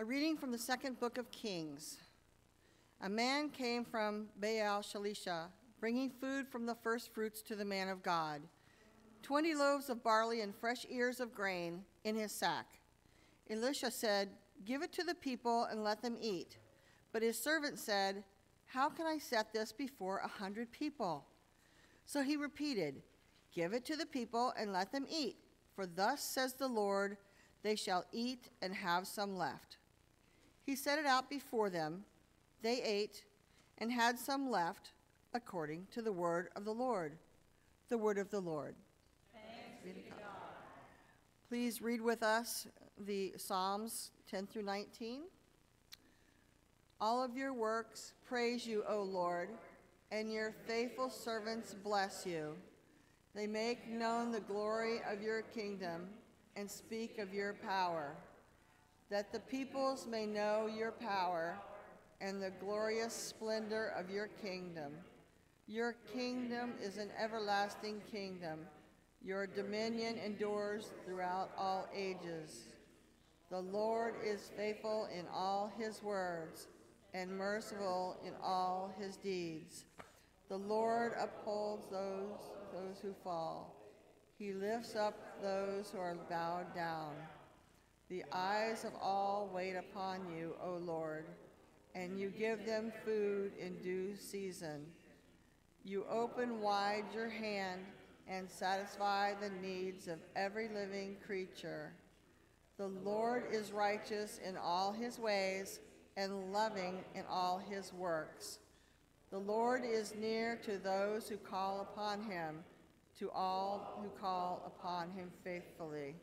A reading from the second book of Kings. A man came from Baal Shalisha, bringing food from the first fruits to the man of God twenty loaves of barley and fresh ears of grain in his sack. Elisha said, Give it to the people and let them eat. But his servant said, How can I set this before a hundred people? So he repeated, Give it to the people and let them eat. For thus says the Lord, they shall eat and have some left. He set it out before them. They ate and had some left, according to the word of the Lord. The word of the Lord. Thanks be to God. Please read with us the Psalms 10 through 19. All of your works praise you, O Lord, and your faithful servants bless you. They make known the glory of your kingdom and speak of your power, that the peoples may know your power and the glorious splendor of your kingdom. Your kingdom is an everlasting kingdom. Your dominion endures throughout all ages. The Lord is faithful in all his words and merciful in all his deeds. The Lord upholds those, those who fall. He lifts up those who are bowed down. The eyes of all wait upon you, O Lord, and you give them food in due season. You open wide your hand and satisfy the needs of every living creature. The Lord is righteous in all his ways and loving in all his works. The Lord is near to those who call upon him, to all who call upon him faithfully.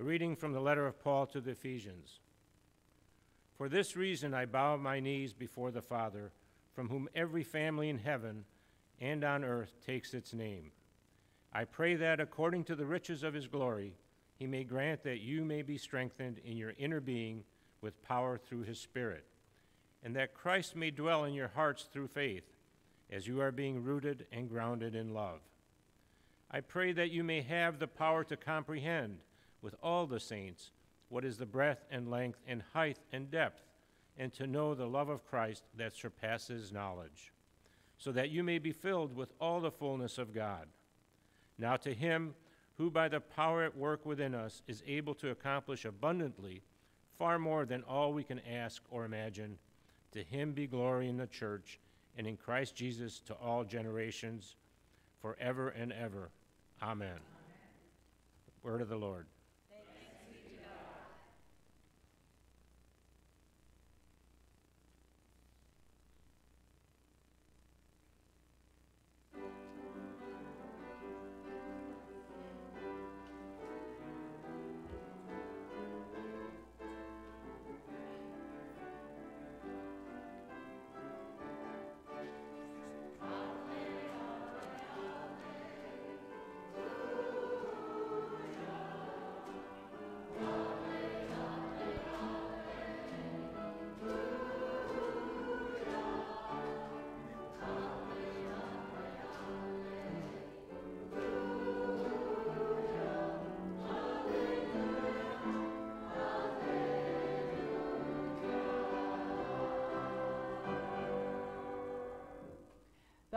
A reading from the letter of Paul to the Ephesians. For this reason I bow my knees before the Father, from whom every family in heaven and on earth takes its name. I pray that according to the riches of his glory, he may grant that you may be strengthened in your inner being with power through his Spirit, and that Christ may dwell in your hearts through faith, as you are being rooted and grounded in love. I pray that you may have the power to comprehend with all the saints what is the breadth and length and height and depth, and to know the love of Christ that surpasses knowledge, so that you may be filled with all the fullness of God. Now to him who by the power at work within us is able to accomplish abundantly far more than all we can ask or imagine, to him be glory in the church and in Christ Jesus to all generations, forever and ever. Amen. Amen. Word of the Lord.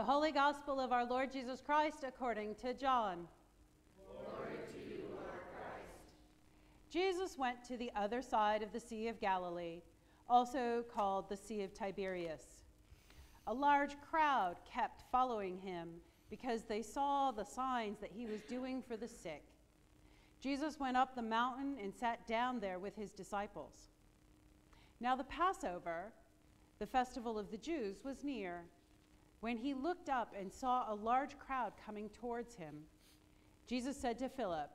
The Holy Gospel of our Lord Jesus Christ according to John. Glory to you, Lord Christ. Jesus went to the other side of the Sea of Galilee, also called the Sea of Tiberias. A large crowd kept following him because they saw the signs that he was doing for the sick. Jesus went up the mountain and sat down there with his disciples. Now, the Passover, the festival of the Jews, was near. When he looked up and saw a large crowd coming towards him, Jesus said to Philip,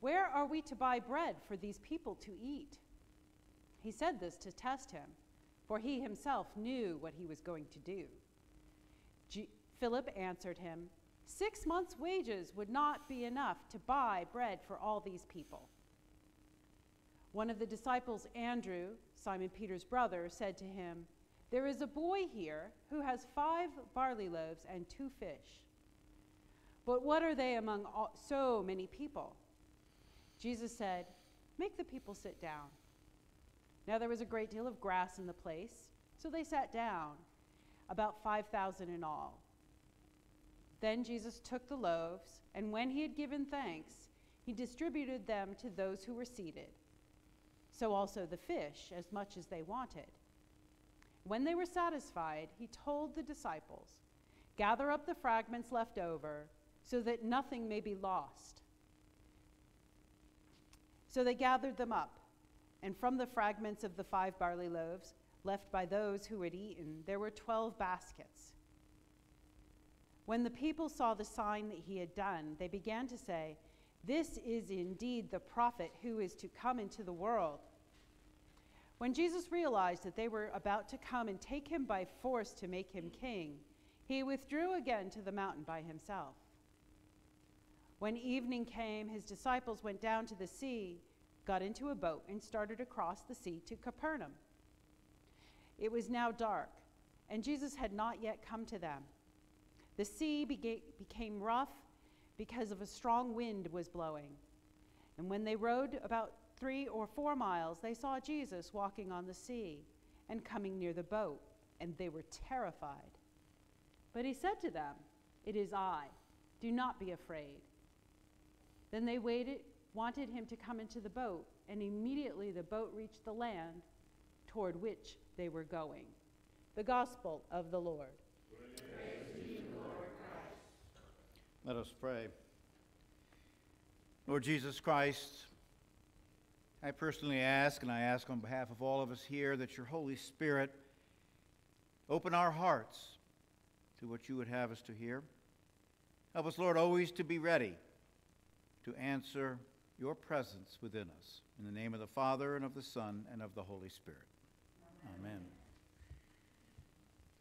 Where are we to buy bread for these people to eat? He said this to test him, for he himself knew what he was going to do. G- Philip answered him, Six months' wages would not be enough to buy bread for all these people. One of the disciples, Andrew, Simon Peter's brother, said to him, there is a boy here who has five barley loaves and two fish. But what are they among all, so many people? Jesus said, Make the people sit down. Now there was a great deal of grass in the place, so they sat down, about 5,000 in all. Then Jesus took the loaves, and when he had given thanks, he distributed them to those who were seated. So also the fish, as much as they wanted. When they were satisfied, he told the disciples, Gather up the fragments left over, so that nothing may be lost. So they gathered them up, and from the fragments of the five barley loaves left by those who had eaten, there were twelve baskets. When the people saw the sign that he had done, they began to say, This is indeed the prophet who is to come into the world. When Jesus realized that they were about to come and take him by force to make him king, he withdrew again to the mountain by himself. When evening came, his disciples went down to the sea, got into a boat, and started across the sea to Capernaum. It was now dark, and Jesus had not yet come to them. The sea became rough because of a strong wind was blowing. And when they rowed about three or four miles, they saw Jesus walking on the sea and coming near the boat, and they were terrified. But he said to them, It is I. Do not be afraid. Then they waited, wanted him to come into the boat, and immediately the boat reached the land toward which they were going. The Gospel of the Lord. Let us pray. Lord Jesus Christ, I personally ask, and I ask on behalf of all of us here, that your Holy Spirit open our hearts to what you would have us to hear. Help us, Lord, always to be ready to answer your presence within us. In the name of the Father, and of the Son, and of the Holy Spirit. Amen.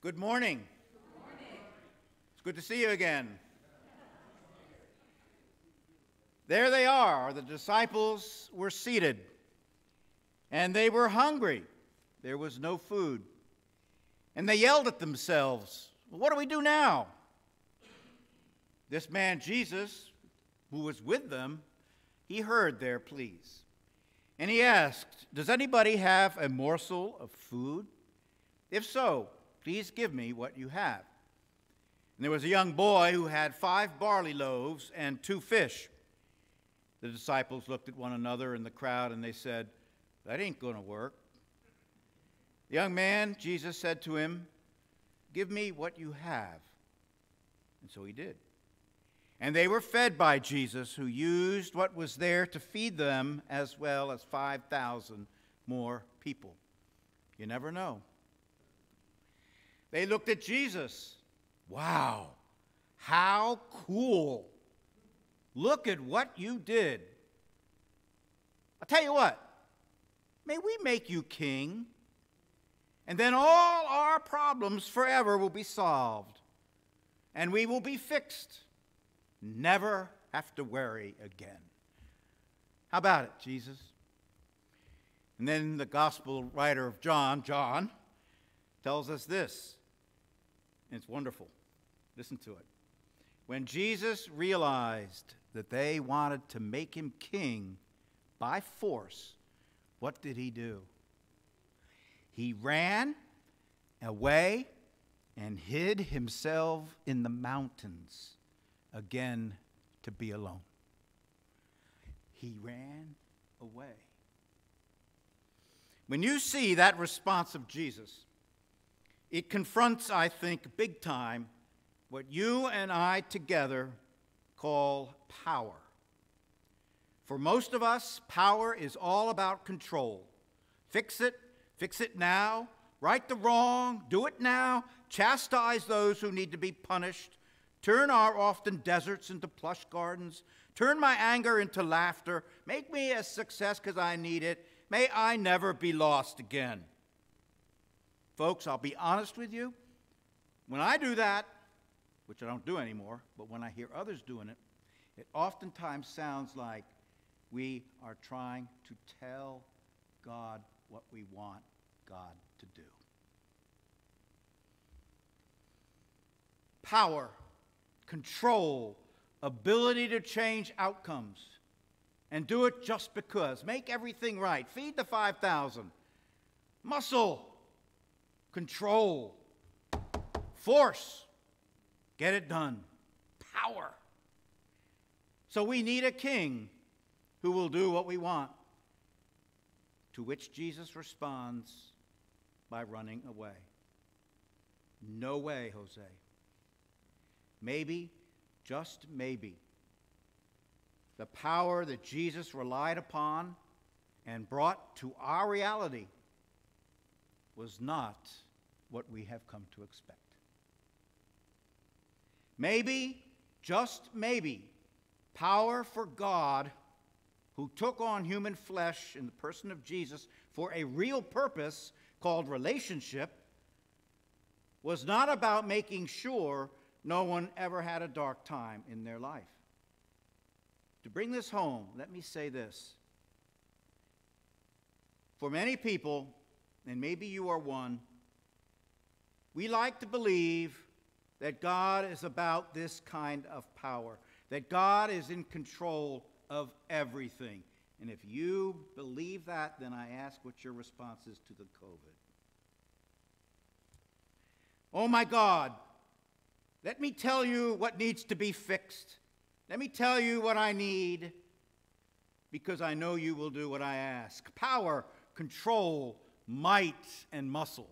Good morning. Good morning. It's good to see you again. There they are. The disciples were seated, and they were hungry. There was no food. And they yelled at themselves, What do we do now? This man, Jesus, who was with them, he heard their pleas. And he asked, Does anybody have a morsel of food? If so, please give me what you have. And there was a young boy who had five barley loaves and two fish. The disciples looked at one another in the crowd and they said, That ain't going to work. The young man, Jesus said to him, Give me what you have. And so he did. And they were fed by Jesus, who used what was there to feed them as well as 5,000 more people. You never know. They looked at Jesus. Wow, how cool. Look at what you did. I'll tell you what, may we make you king, and then all our problems forever will be solved, and we will be fixed never have to worry again. How about it, Jesus? And then the gospel writer of John, John, tells us this. And it's wonderful. Listen to it. When Jesus realized that they wanted to make him king by force, what did he do? He ran away and hid himself in the mountains again to be alone. He ran away. When you see that response of Jesus, it confronts, I think, big time, what you and I together call power. For most of us, power is all about control. Fix it, fix it now, right the wrong, do it now, chastise those who need to be punished, Turn our often deserts into plush gardens. Turn my anger into laughter. Make me a success because I need it. May I never be lost again. Folks, I'll be honest with you. When I do that, which I don't do anymore, but when I hear others doing it, it oftentimes sounds like we are trying to tell God what we want God to do. Power control, ability to change outcomes, and do it just because. Make everything right. Feed the 5,000. Muscle, control, force, get it done. Power. So we need a king who will do what we want. To which Jesus responds by running away. No way, Jose. Maybe, just maybe, the power that Jesus relied upon and brought to our reality was not what we have come to expect. Maybe, just maybe, power for God who took on human flesh in the person of Jesus for a real purpose called relationship was not about making sure no one ever had a dark time in their life. To bring this home, let me say this. For many people, and maybe you are one, we like to believe that God is about this kind of power, that God is in control of everything. And if you believe that, then I ask what your response is to the COVID. Oh my God, let me tell you what needs to be fixed. Let me tell you what I need because I know you will do what I ask power, control, might, and muscle.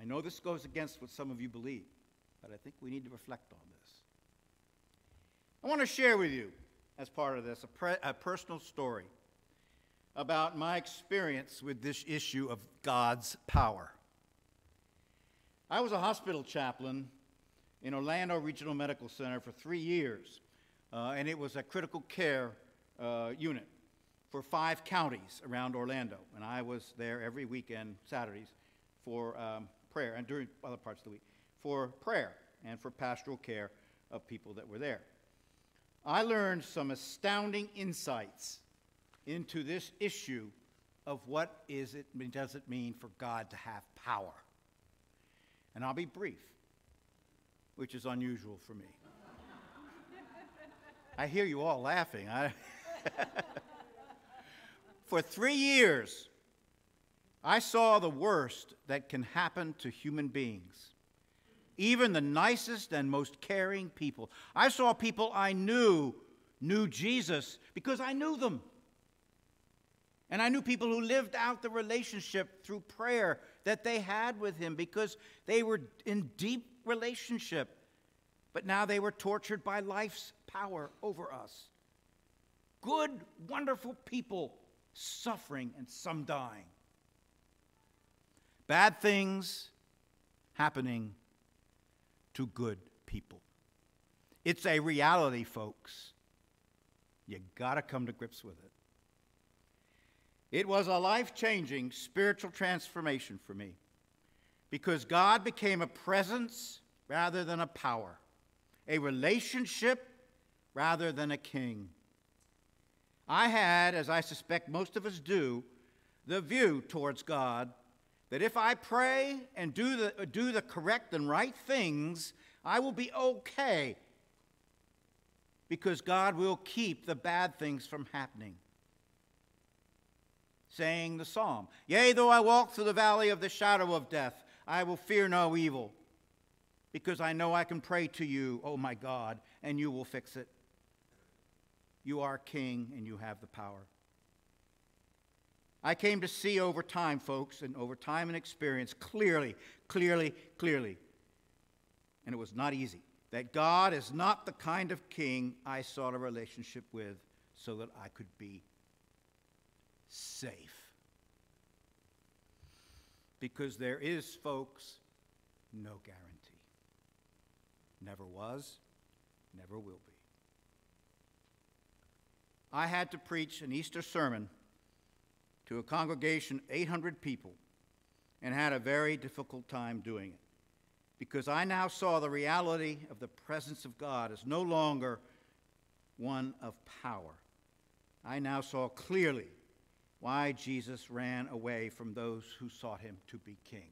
I know this goes against what some of you believe, but I think we need to reflect on this. I want to share with you, as part of this, a, a personal story about my experience with this issue of God's power. I was a hospital chaplain in Orlando Regional Medical Center for three years, uh, and it was a critical care uh, unit for five counties around Orlando. And I was there every weekend, Saturdays, for um, prayer, and during other parts of the week, for prayer and for pastoral care of people that were there. I learned some astounding insights into this issue of what is it, does it mean for God to have power. And I'll be brief, which is unusual for me. I hear you all laughing. I For three years, I saw the worst that can happen to human beings, even the nicest and most caring people. I saw people I knew knew Jesus because I knew them. And I knew people who lived out the relationship through prayer that they had with him because they were in deep relationship. But now they were tortured by life's power over us. Good, wonderful people suffering and some dying. Bad things happening to good people. It's a reality, folks. You got to come to grips with it. It was a life changing spiritual transformation for me because God became a presence rather than a power, a relationship rather than a king. I had, as I suspect most of us do, the view towards God that if I pray and do the, uh, do the correct and right things, I will be okay because God will keep the bad things from happening saying the psalm. Yea, though I walk through the valley of the shadow of death, I will fear no evil, because I know I can pray to you, oh my God, and you will fix it. You are king and you have the power. I came to see over time, folks, and over time and experience clearly, clearly, clearly, and it was not easy, that God is not the kind of king I sought a relationship with so that I could be safe. Because there is, folks, no guarantee. Never was, never will be. I had to preach an Easter sermon to a congregation 800 people and had a very difficult time doing it because I now saw the reality of the presence of God as no longer one of power. I now saw clearly why Jesus ran away from those who sought him to be king.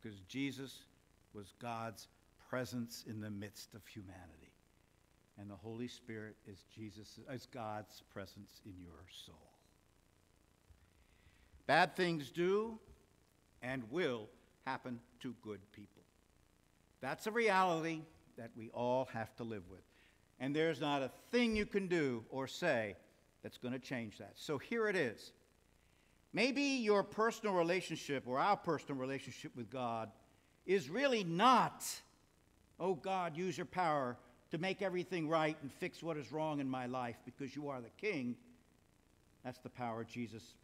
Because Jesus was God's presence in the midst of humanity. And the Holy Spirit is Jesus is God's presence in your soul. Bad things do and will happen to good people. That's a reality that we all have to live with. And there's not a thing you can do or say that's going to change that. So here it is. Maybe your personal relationship or our personal relationship with God is really not, oh God, use your power to make everything right and fix what is wrong in my life because you are the king. That's the power Jesus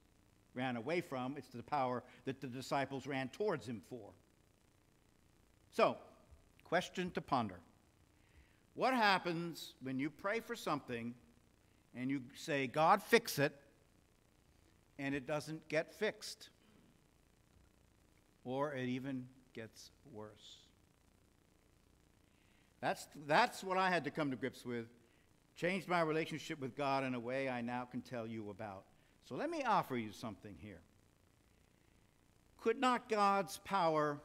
ran away from. It's the power that the disciples ran towards him for. So, question to ponder What happens when you pray for something and you say, God, fix it, and it doesn't get fixed? Or it even gets worse. That's, that's what I had to come to grips with. Changed my relationship with God in a way I now can tell you about. So let me offer you something here. Could not God's power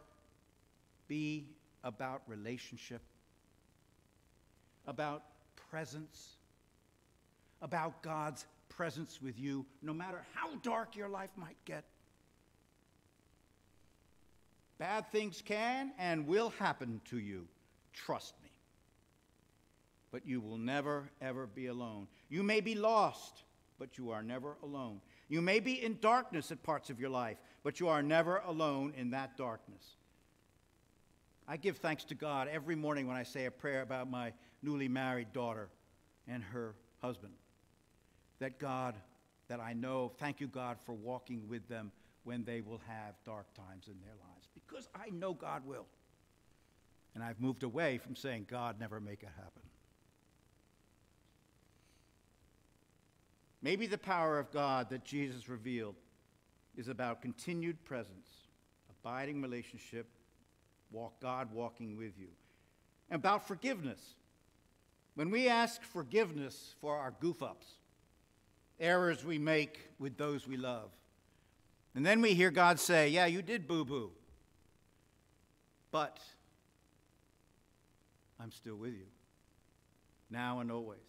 be about relationship, about presence, about God's presence with you, no matter how dark your life might get? Bad things can and will happen to you. Trust me. But you will never, ever be alone. You may be lost, but you are never alone. You may be in darkness at parts of your life, but you are never alone in that darkness. I give thanks to God every morning when I say a prayer about my newly married daughter and her husband. That God, that I know, thank you, God, for walking with them when they will have dark times in their lives. Because I know God will. And I've moved away from saying, God, never make it happen. Maybe the power of God that Jesus revealed is about continued presence, abiding relationship, walk God walking with you, and about forgiveness. When we ask forgiveness for our goof ups, errors we make with those we love, and then we hear God say, Yeah, you did boo boo, but I'm still with you, now and always.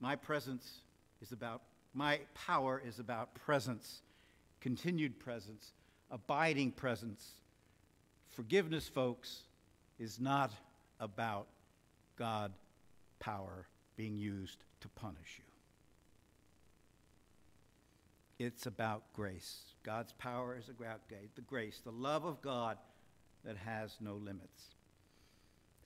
My presence is about, my power is about presence, continued presence, abiding presence. Forgiveness, folks, is not about God power being used to punish you. It's about grace. God's power is about the grace, the love of God that has no limits.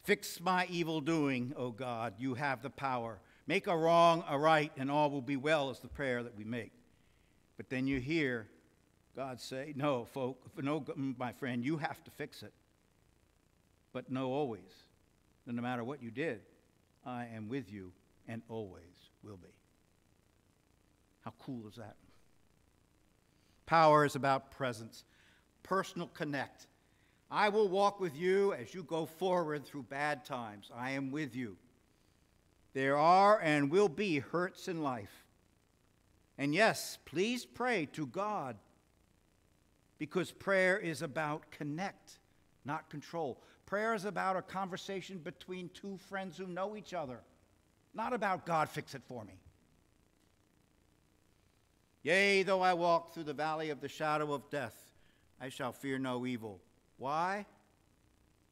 Fix my evil doing, O God. You have the power. Make a wrong a right, and all will be well, is the prayer that we make. But then you hear God say, No, folk, no, my friend, you have to fix it. But know always, no matter what you did, I am with you and always will be. How cool is that? Power is about presence, personal connect. I will walk with you as you go forward through bad times. I am with you. There are and will be hurts in life. And yes, please pray to God because prayer is about connect, not control. Prayer is about a conversation between two friends who know each other, not about God fix it for me. Yea, though I walk through the valley of the shadow of death, I shall fear no evil. Why?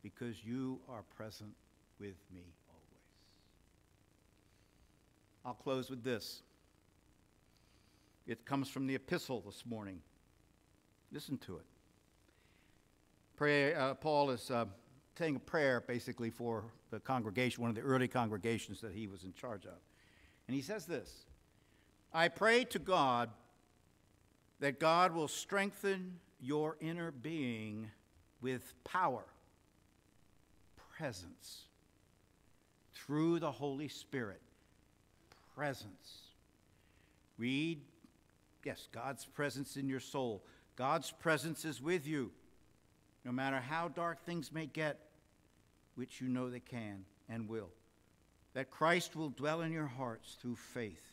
Because you are present with me. I'll close with this. It comes from the epistle this morning. Listen to it. Pray, uh, Paul is uh, saying a prayer basically for the congregation, one of the early congregations that he was in charge of. And he says this I pray to God that God will strengthen your inner being with power, presence, through the Holy Spirit. Presence. Read, yes, God's presence in your soul. God's presence is with you, no matter how dark things may get, which you know they can and will. That Christ will dwell in your hearts through faith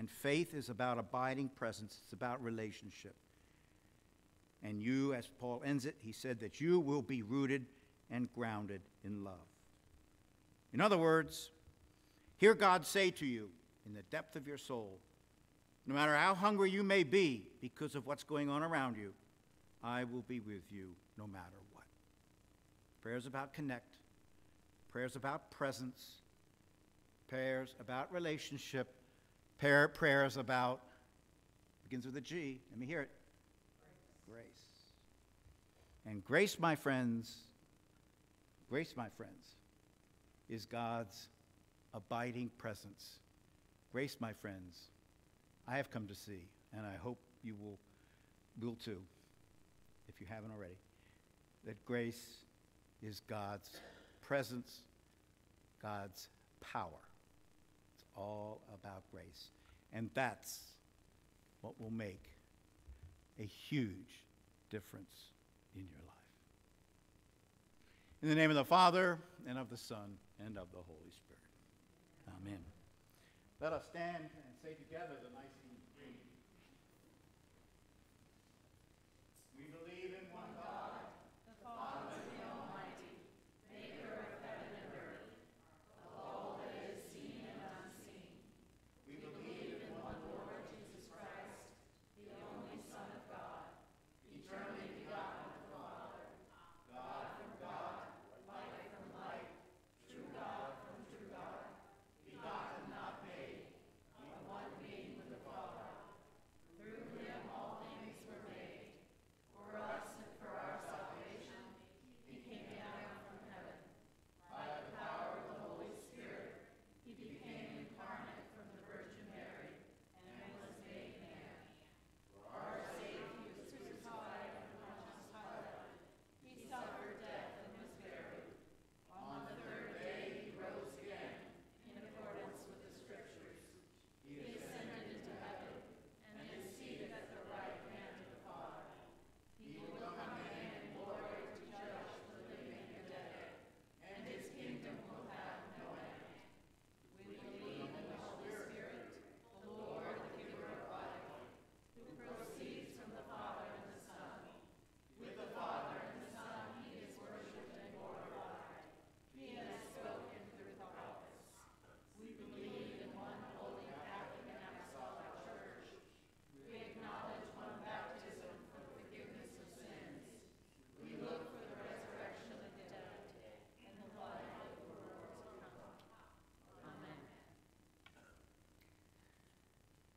and faith is about abiding presence, it's about relationship. And you, as Paul ends it, he said that you will be rooted and grounded in love. In other words, hear God say to you in the depth of your soul, no matter how hungry you may be because of what's going on around you, I will be with you no matter what. Prayers about connect, prayers about presence, prayers about relationship, Prayer, prayer is about, begins with a G. Let me hear it. Grace. And grace, my friends, grace, my friends, is God's abiding presence. Grace, my friends, I have come to see, and I hope you will, will too, if you haven't already, that grace is God's presence, God's power It's all about grace. And that's what will make a huge difference in your life. In the name of the Father, and of the Son, and of the Holy Spirit. Amen. Let us stand and say together the nice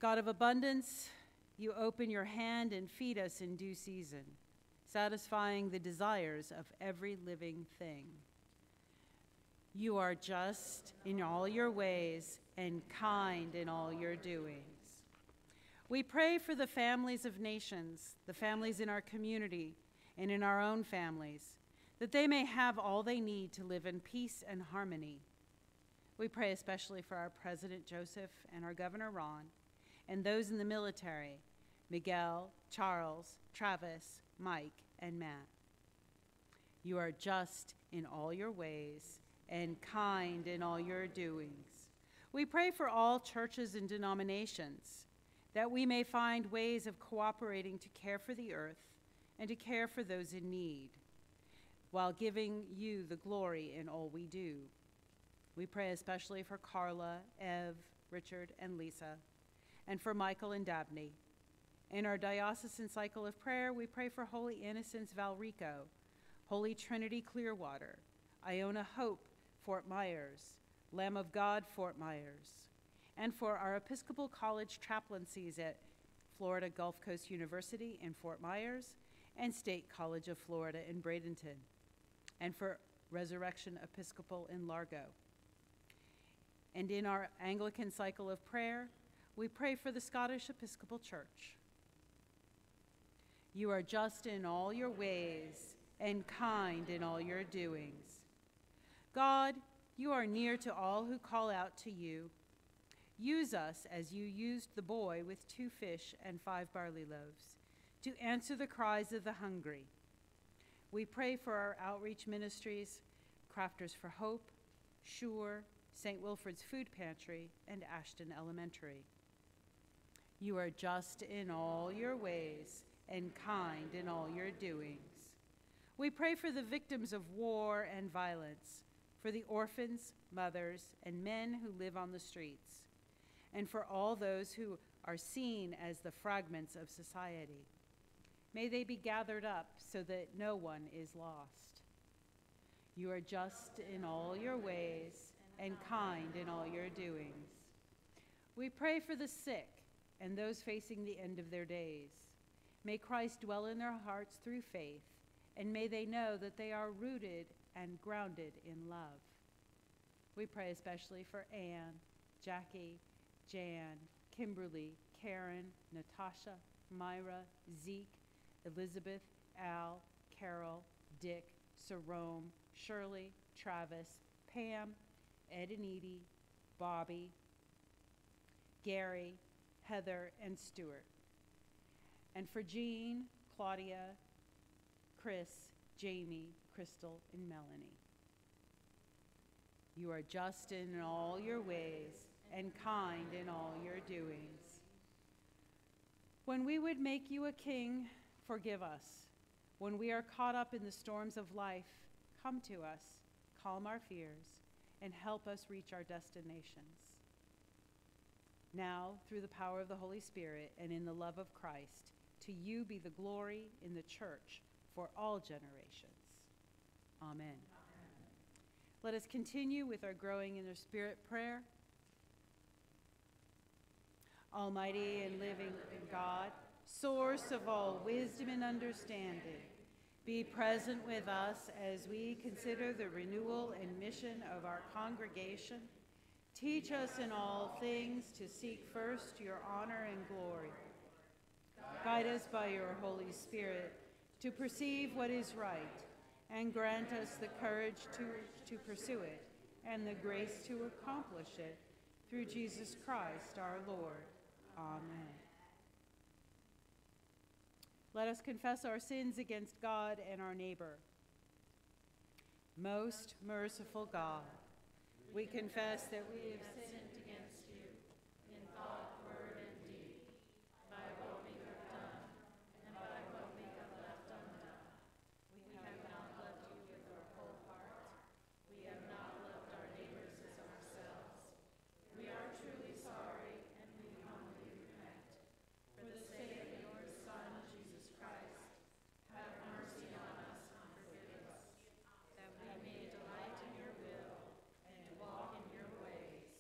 God of abundance, you open your hand and feed us in due season, satisfying the desires of every living thing. You are just in all your ways and kind in all your doings. We pray for the families of nations, the families in our community, and in our own families, that they may have all they need to live in peace and harmony. We pray especially for our President Joseph and our Governor Ron, and those in the military Miguel, Charles, Travis, Mike, and Matt. You are just in all your ways and kind in all your doings. We pray for all churches and denominations that we may find ways of cooperating to care for the earth and to care for those in need while giving you the glory in all we do. We pray especially for Carla, Ev, Richard, and Lisa, and for Michael and Dabney. In our diocesan cycle of prayer, we pray for Holy Innocents Valrico, Holy Trinity Clearwater, Iona Hope Fort Myers, Lamb of God Fort Myers, and for our Episcopal College chaplaincies at Florida Gulf Coast University in Fort Myers and State College of Florida in Bradenton, and for Resurrection Episcopal in Largo. And in our Anglican cycle of prayer, we pray for the Scottish Episcopal Church. You are just in all your ways and kind in all your doings. God, you are near to all who call out to you. Use us as you used the boy with two fish and five barley loaves to answer the cries of the hungry. We pray for our outreach ministries, Crafters for Hope, Sure, St. Wilfred's Food Pantry, and Ashton Elementary. You are just in all your ways and kind in all your doings. We pray for the victims of war and violence, for the orphans, mothers, and men who live on the streets, and for all those who are seen as the fragments of society. May they be gathered up so that no one is lost. You are just in all your ways and kind in all your doings. We pray for the sick and those facing the end of their days. May Christ dwell in their hearts through faith, and may they know that they are rooted and grounded in love. We pray especially for Anne, Jackie, Jan, Kimberly, Karen, Natasha, Myra, Zeke, Elizabeth, Al, Carol, Dick, Sarome, Shirley, Travis, Pam, Ed and Edie, Bobby, Gary, Heather, and Stuart. And for Jean, Claudia, Chris, Jamie, Crystal, and Melanie. You are just in all your ways and kind in all your doings. When we would make you a king, forgive us. When we are caught up in the storms of life, come to us, calm our fears, and help us reach our destinations. Now, through the power of the Holy Spirit and in the love of Christ, to you be the glory in the church for all generations. Amen. Amen. Let us continue with our growing in the Spirit prayer. Almighty and living God, source of all wisdom and understanding, be present with us as we consider the renewal and mission of our congregation. Teach us in all things to seek first your honor and glory. Guide us by your Holy Spirit to perceive what is right, and grant us the courage to, to pursue it and the grace to accomplish it through Jesus Christ our Lord. Amen. Let us confess our sins against God and our neighbor. Most merciful God, we confess that we have sinned against you in thought, word, and deed, by what we have done and by what we have left undone. We have not loved you with our whole heart. We have not loved our neighbors as ourselves. We are truly sorry and we humbly repent. For the sake of your Son, Jesus Christ, have mercy on us and forgive us, that we may delight in your will and walk in your ways,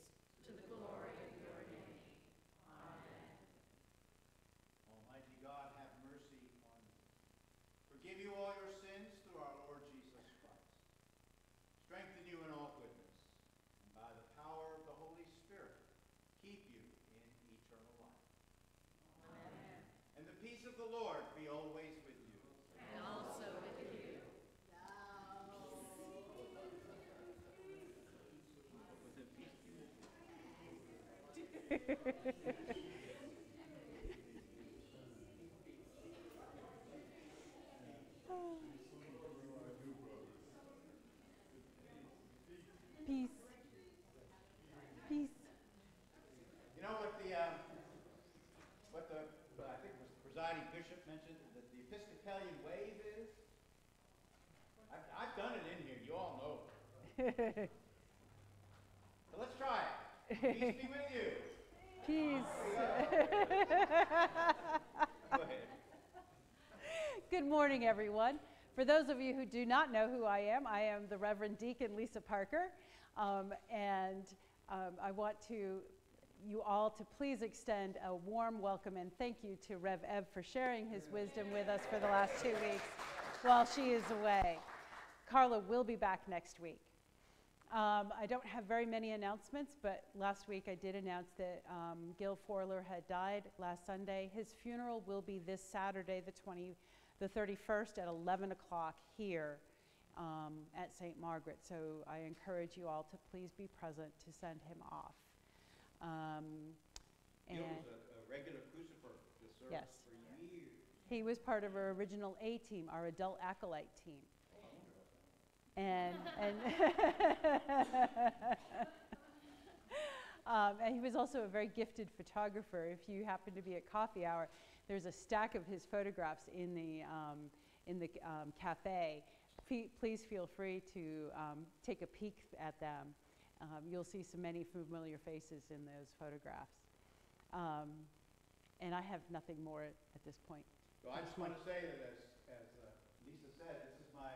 forgive you all your sins through our Lord Jesus Christ, strengthen you in all goodness, and by the power of the Holy Spirit, keep you in eternal life. Amen. And the peace of the Lord be always with you. And also with you. Peace. Peace. You know what the, um, what the, what I think was the mentioned, that the Episcopalian wave is? I've, I've done it in here, you all know. So let's try it. Peace be with you. Peace. Go ahead. Good morning, everyone. For those of you who do not know who I am, I am the Reverend Deacon Lisa Parker, um, and um, I want to you all to please extend a warm welcome and thank you to Rev Ev for sharing his wisdom with us for the last two weeks while she is away. Carla will be back next week. Um, I don't have very many announcements, but last week I did announce that um, Gil Forler had died last Sunday. His funeral will be this Saturday, the 20, the 31st at 11 o'clock here um, at St. Margaret. So I encourage you all to please be present to send him off. Um, and was a, a regular crucifer to service Yes. for years. he was part of our original A team, our adult acolyte team. And, and, um, and he was also a very gifted photographer. If you happen to be at coffee hour, there's a stack of his photographs in the, um, in the um, cafe. Fe- please feel free to um, take a peek at them. Um, you'll see so many familiar faces in those photographs. Um, and I have nothing more at this point. I just want to say that as, as uh, Lisa said, this is my,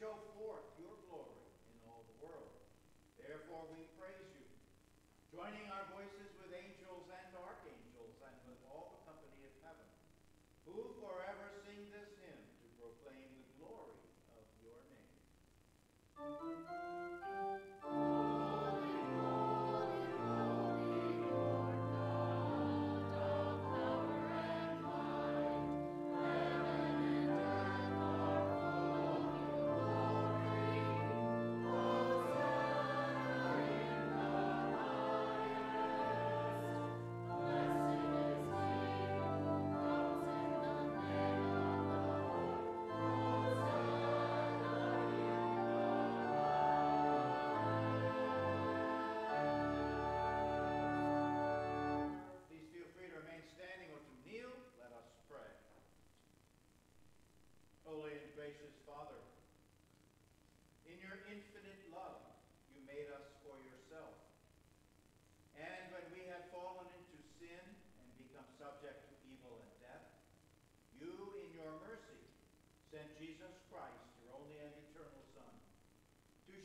show forth your glory in all the world. Therefore we praise you, joining our voices with angels and archangels and with all the company of heaven, who forever sing this hymn to proclaim the glory of your name.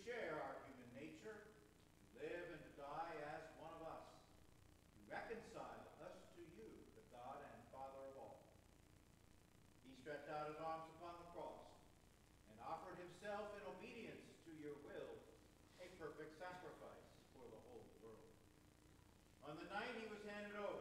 share our human nature, to live and to die as one of us, to reconcile us to you, the God and Father of all. He stretched out his arms upon the cross and offered himself in obedience to your will, a perfect sacrifice for the whole world. On the night he was handed over,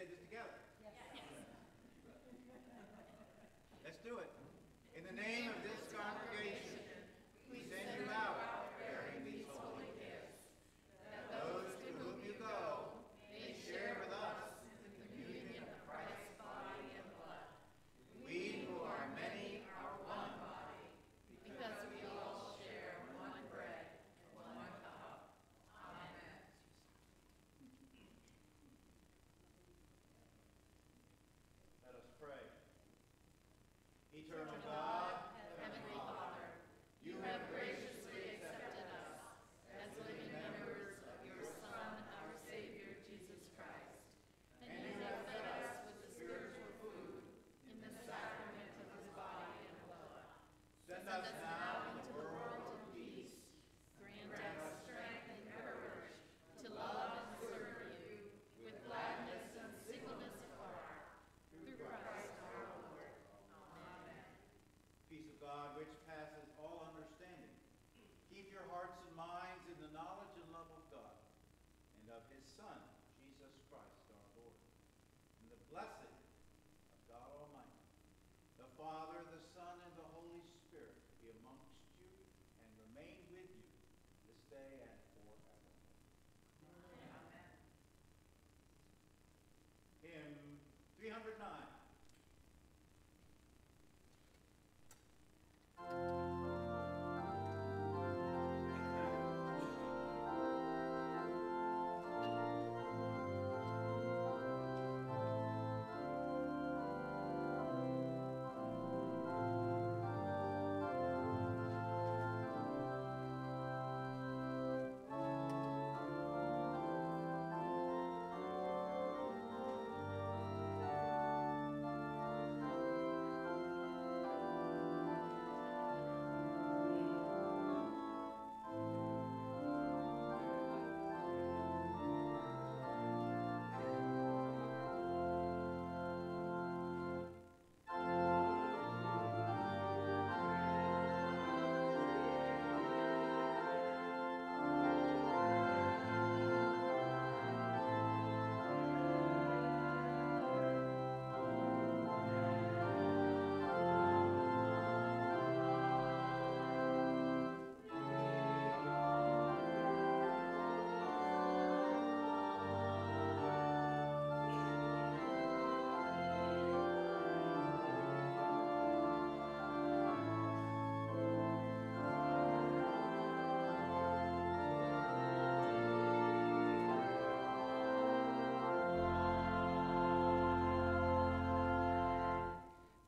say this together. eternal.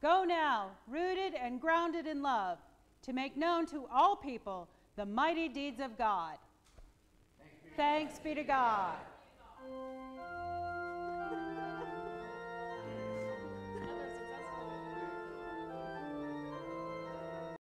Go now, rooted and grounded in love, to make known to all people the mighty deeds of God. Thanks be to God.